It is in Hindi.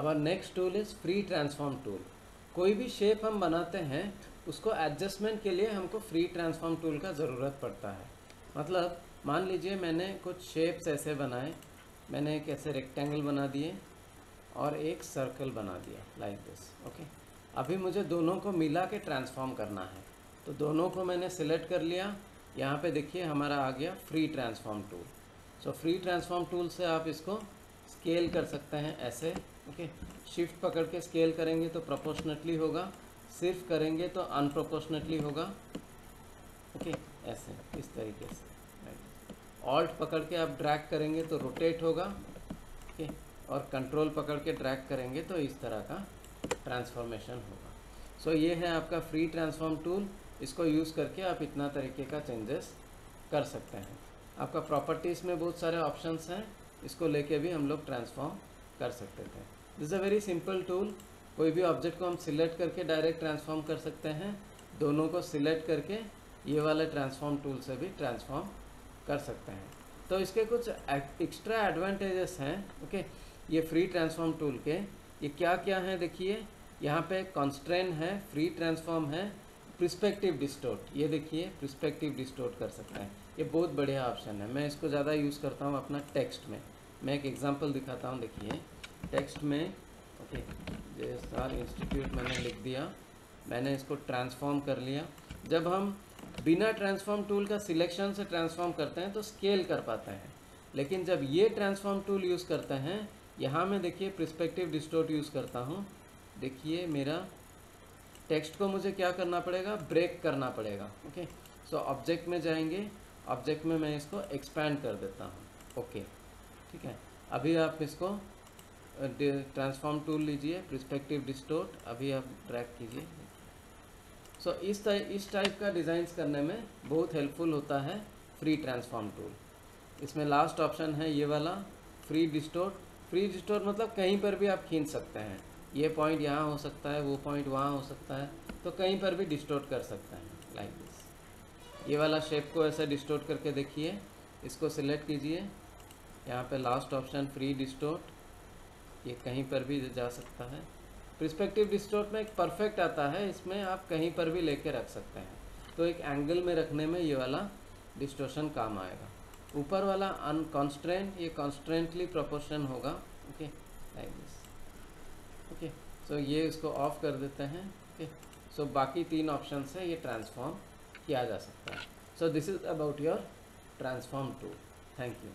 Our next tool is free transform tool कोई भी शेप हम बनाते हैं, उसको एडजस्टमेंट के लिए हमको फ्री ट्रांसफॉर्म टूल का ज़रूरत पड़ता है। मतलब मान लीजिए मैंने कुछ शेप्स ऐसे बनाए, मैंने एक ऐसे रेक्टेंगल बना दिए और एक सर्कल बना दिया लाइक दिस ओके अभी मुझे दोनों को मिला के ट्रांसफॉर्म करना है। तो दोनों को मैंने सिलेक्ट कर लिया। यहाँ पे देखिए हमारा आ गया free transform tool so free transform tool से आप इसको स्केल कर सकते हैं ऐसे। ओके शिफ्ट पकड़ के स्केल करेंगे तो प्रोपोर्शनेटली होगा सिर्फ़ करेंगे तो अनप्रोपोर्शनेटली होगा। ओके ऐसे इस तरीके से ऑल्ट पकड़ के आप ड्रैग करेंगे तो रोटेट होगा ओके और कंट्रोल पकड़ के ड्रैग करेंगे तो इस तरह का ट्रांसफॉर्मेशन होगा। सो so, ये है आपका फ्री ट्रांसफॉर्म टूल इसको यूज़ करके आप इतना तरीके का चेंजेस कर सकते हैं। आपका प्रॉपर्टीज़ में बहुत सारे ऑप्शंस हैं इसको लेके भी हम लोग ट्रांसफॉर्म कर सकते थे। This a very simple tool कोई भी ऑब्जेक्ट को हम सिलेक्ट करके डायरेक्ट ट्रांसफॉर्म कर सकते हैं। दोनों को सिलेक्ट करके ये वाले ट्रांसफॉर्म टूल से भी ट्रांसफॉर्म कर सकते हैं। तो इसके कुछ एक्स्ट्रा एडवांटेजेस हैं ओके ये फ्री ट्रांसफॉर्म टूल के, ये क्या क्या हैं देखिए। यहाँ पे कॉन्स्ट्रेन है फ्री ट्रांसफॉर्म है प्रिस्पेक्टिव डिस्टोर्ट ये देखिए प्रिस्पेक्टिव डिस्टोर्ट कर सकते हैं। ये बहुत बढ़िया ऑप्शन है। मैं इसको ज़्यादा यूज़ करता हूँ अपना टेक्स्ट में। मैं एक एग्जांपल दिखाता हूँ, देखिए। टेक्स्ट में, ओके जे आर इंस्टीट्यूट मैंने लिख दिया। मैंने इसको ट्रांसफॉर्म कर लिया। जब हम बिना ट्रांसफॉर्म टूल का सिलेक्शन से ट्रांसफॉर्म करते हैं तो स्केल कर पाते हैं। लेकिन जब ये ट्रांसफॉर्म टूल यूज़ करते हैं, यहाँ मैं देखिए प्रिस्पेक्टिव डिस्टोर्ट यूज़ करता हूँ। देखिए मेरा टेक्स्ट को मुझे क्या करना पड़ेगा? ब्रेक करना पड़ेगा, ओके? सो ऑब्जेक्ट में जाएँगे। ऑब्जेक्ट में मैं इसको एक्सपैंड कर देता हूँ, ओके? ठीक है? अभी आप इसको ट्रांसफॉर्म टूल लीजिए प्रिस्पेक्टिव डिस्टोर्ट अभी आप ट्रैक कीजिए। सो इस टाइप इस टाइप का डिज़ाइंस करने में बहुत हेल्पफुल होता है फ्री ट्रांसफॉर्म टूल इसमें लास्ट ऑप्शन है ये वाला फ्री डिस्टोर फ्री डिस्टोर मतलब कहीं पर भी आप खींच सकते हैं। ये पॉइंट यहाँ हो सकता है, वो पॉइंट वहाँ हो सकता है। तो कहीं पर भी डिस्टोर्ट कर सकते हैं लाइक दिस ये वाला शेप को ऐसे डिस्टोर्ट करके देखिए। इसको सिलेक्ट कीजिए। यहाँ पे लास्ट ऑप्शन फ्री डिस्टोर्ट ये कहीं पर भी जा सकता है। प्रिस्पेक्टिव डिस्टोर्ट में एक परफेक्ट आता है इसमें आप कहीं पर भी लेके रख सकते हैं। तो एक एंगल में रखने में ये वाला डिस्टोर्शन काम आएगा। ऊपर वाला अनकॉन्स्ट्रेंट ये कॉन्स्ट्रेंटली प्रोपोर्शन होगा। Okay like this okay so ये इसको ऑफ़ कर देते हैं। Okay okay. सो so, बाकी तीन ऑप्शन से ये ट्रांसफॉर्म किया जा सकता है। So this is about your transform tool thank you